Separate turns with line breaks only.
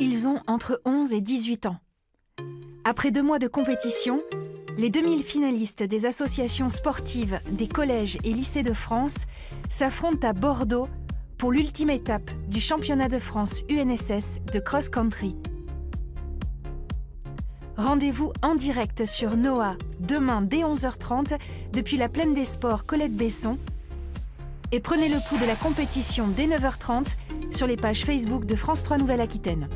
Ils ont entre 11 et 18 ans. Après deux mois de compétition, les 2000 finalistes des associations sportives des collèges et lycées de France s'affrontent à Bordeaux pour l'ultime étape du championnat de France UNSS de cross-country. Rendez-vous en direct sur NOAA demain dès 11h30 depuis la plaine des sports Colette Besson et prenez le pouls de la compétition dès 9h30 sur les pages Facebook de France 3 Nouvelle-Aquitaine.